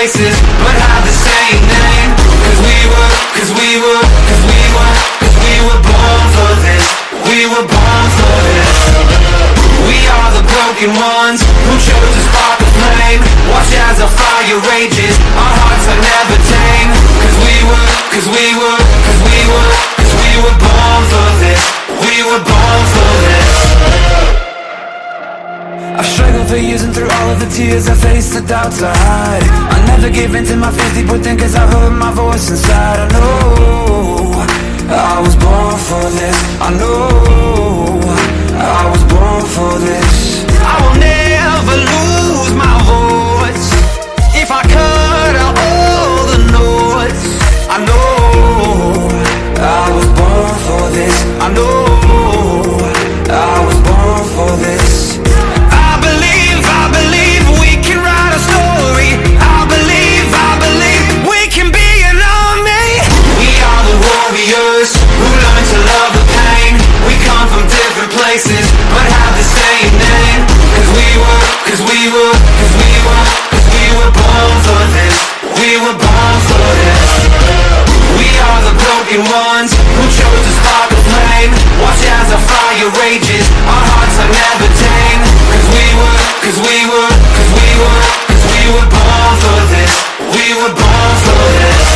places but have the same name. Cause we were, cause we were, cause we were, cause we were born for this. We were born for this. We are the broken ones who chose to spark the flame. Watch as our fire rages, our hearts are never tame. Cause we were, cause we were, cause we were, cause we were born for this and through all of the tears I faced the doubts I hide. I never give in to my fears deep within cause I heard my voice inside. I know I was born for this. I know I was born for this. I will never lose my voice. If I cut out all the noise I know I was born for this. I know cause we were born for this We were born for this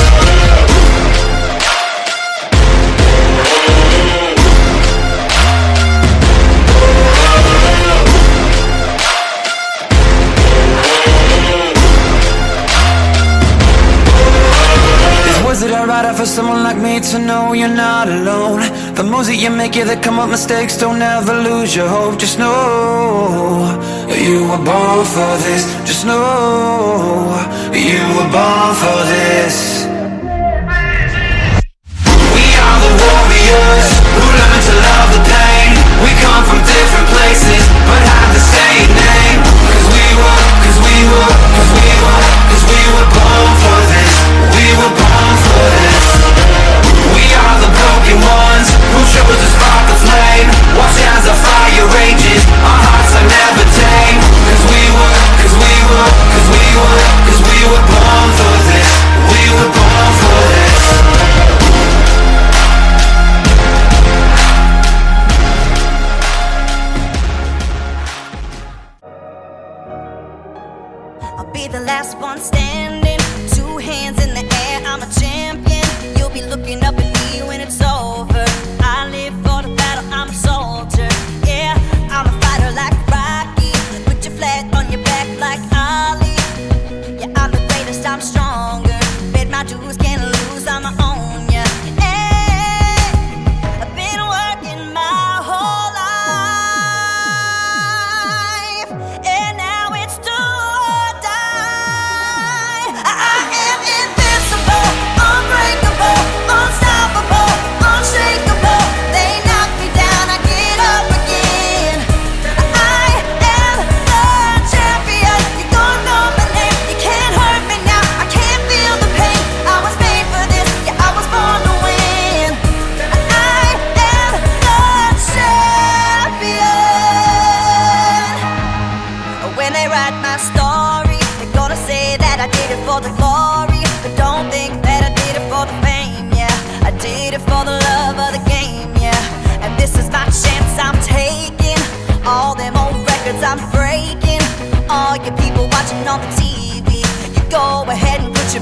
These words that I write for someone like me to know you're not alone? The moves that you make, yeah, that come up mistakes Don't ever lose your hope, just know You were born for this, just know You were born for this. We are the warriors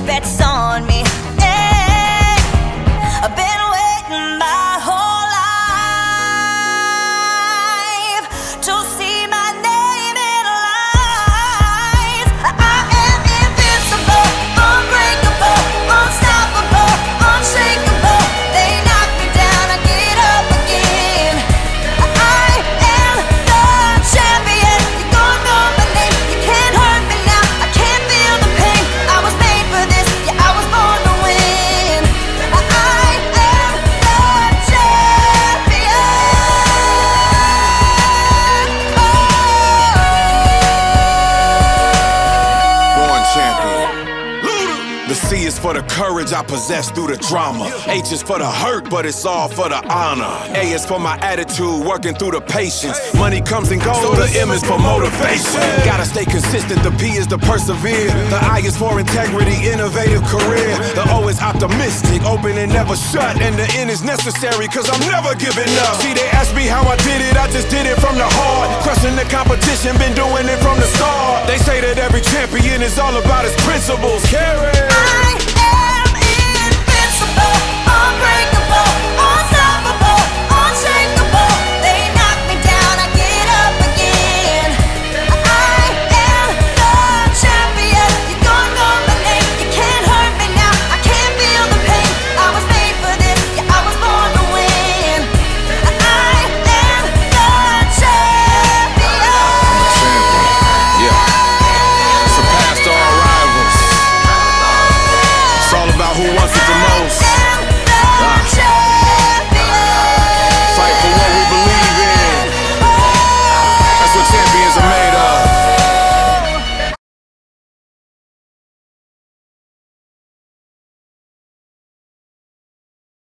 that's on me. Courage I possess through the drama. H is for the hurt, but it's all for the honor. A is for my attitude, working through the patience. Money comes and goes, so the M is for motivation. Gotta stay consistent, the P is to persevere. The I is for integrity, innovative career. The O is optimistic, open and never shut. And the N is necessary, cause I'm never giving up. See, they ask me how I did it, I just did it from the heart. Crushing the competition, been doing it from the. They say that every champion is all about his principles. Carry. I am invincible, unbreakable,